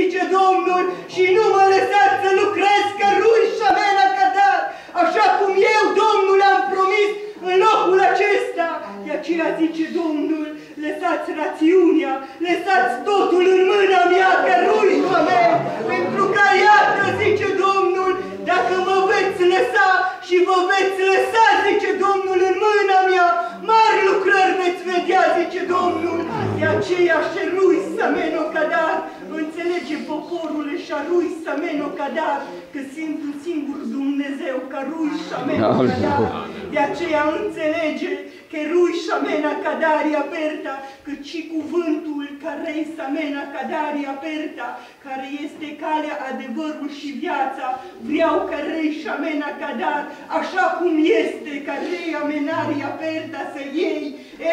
zice Domnul, și nu mă lăsați să lucrez cărui și amena cadar, așa cum eu, Domnul, am promis în locul acesta. De aceea zice Domnul, lăsați rațiunea, lăsați totul în mâna mea, cărui și amena, pentru că iată, zice Domnul, dacă mă veți lăsa și vă veți lăsa, zice Domnul, în mâna mea, mari lucrări veți vedea, zice Domnul, de aceea șerui Sameno Cadar, înțelege poporul șarui Sameno Cadar, că sunt un singur Dumnezeu, Carui Sameno Cadar, de aceea înțelege că rui Samena Cadaria Perta, cât și cuvântul care Samena Cadaria Perta, care este calea, adevărul și viața, vreau ca rei Samena Cadar, așa cum este ca rei amenaria Perta să iei,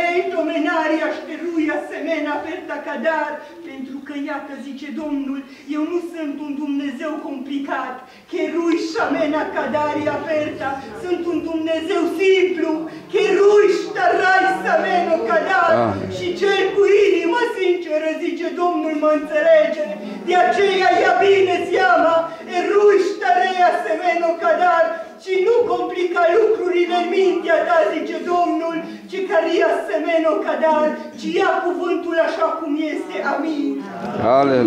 ei, tomenaria șteruia semena Perta Cadar, pentru că iată, zice Domnul, eu nu sunt un Dumnezeu complicat, cherui Samena Cadaria Perta, sunt un Dumnezeu simplu, cherui Ștarai Sameno Cadar, și cel cu inima sinceră, zice Domnul, mă înțelege, de aceea ia bine seama, erui Ștarea Semeno Cadar, și nu complica lucrurile în mintea ta, zice Domnul, ci care ia semeno cadar, ci ia cuvântul așa cum este. Amin. Aleluia.